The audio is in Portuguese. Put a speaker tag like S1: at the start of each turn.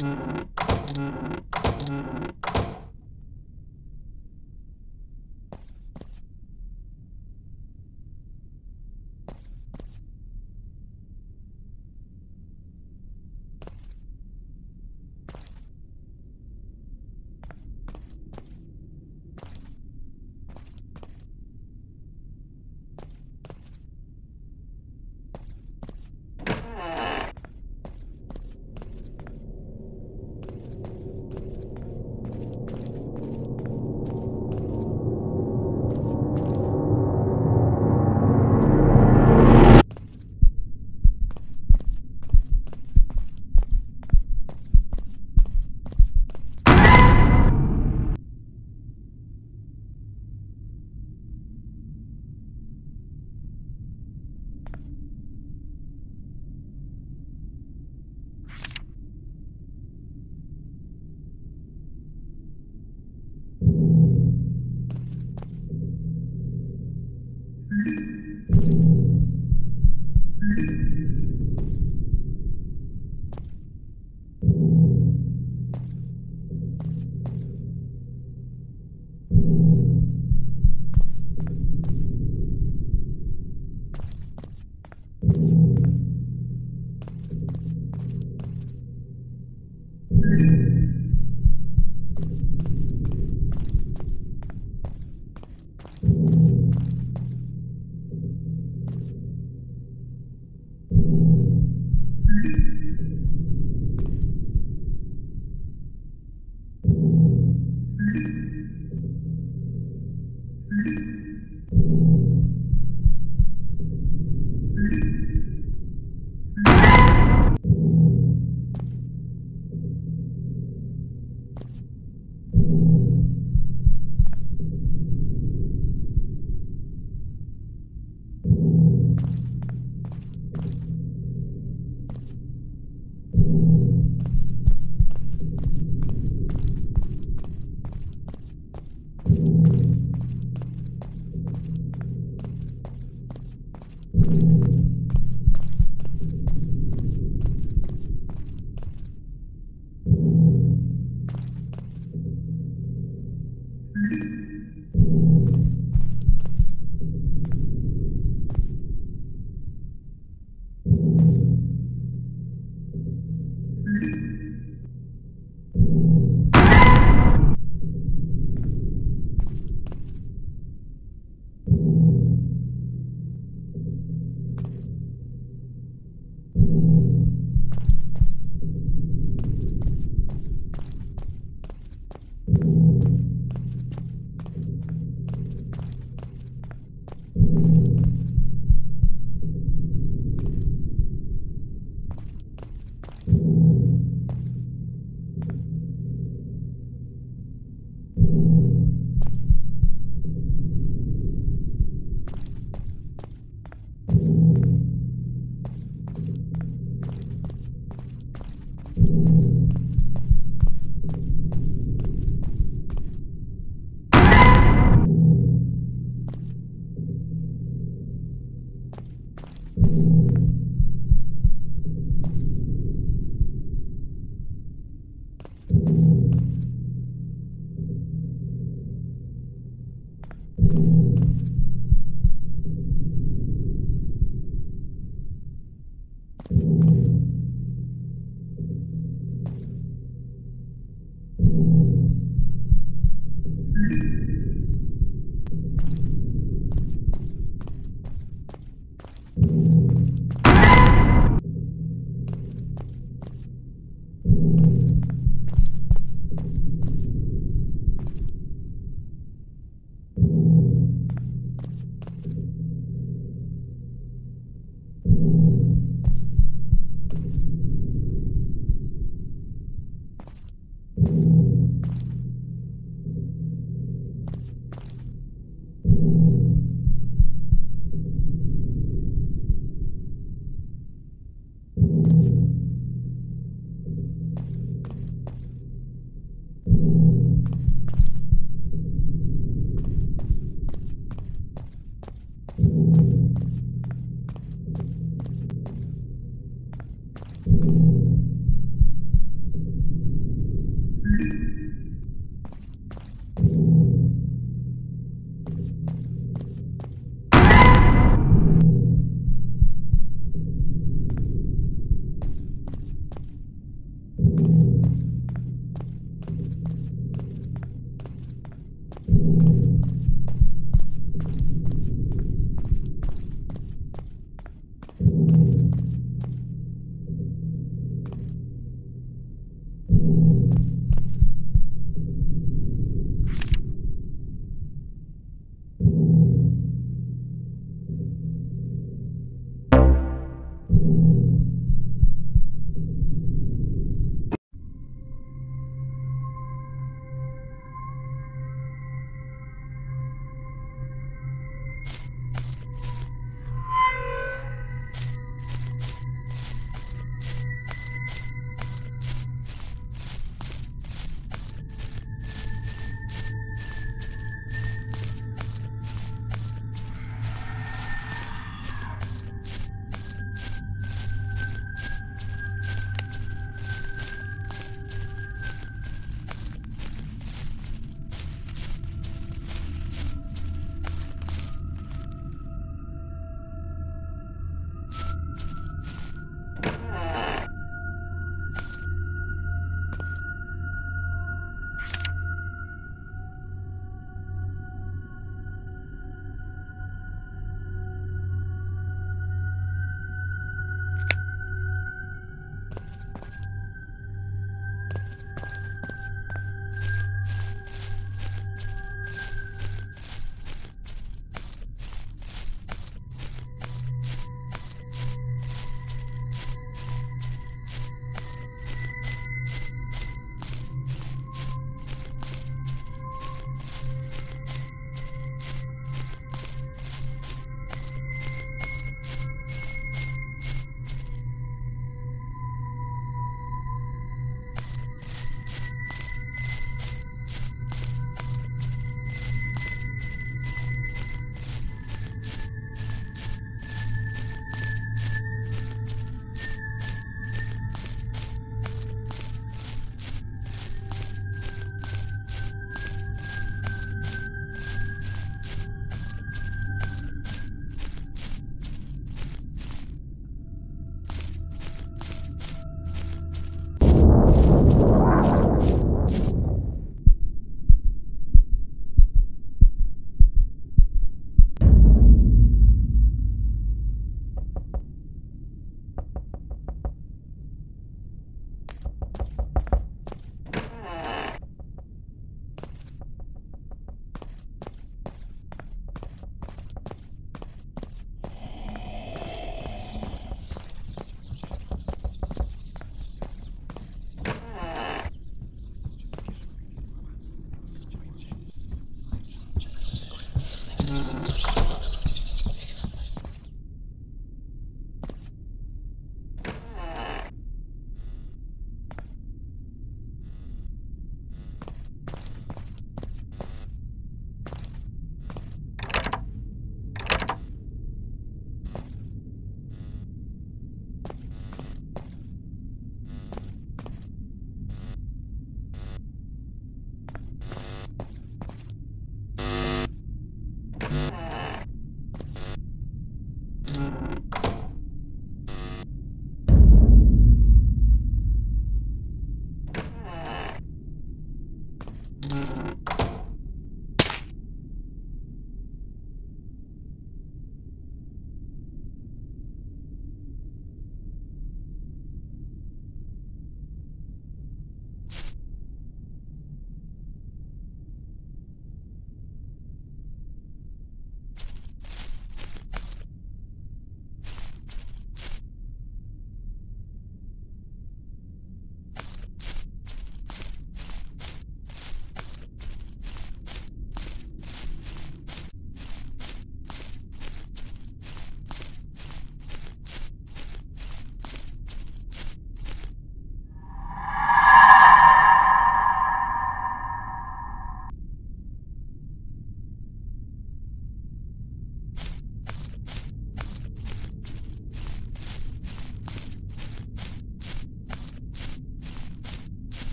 S1: Mm-hmm. thank you
S2: sensors.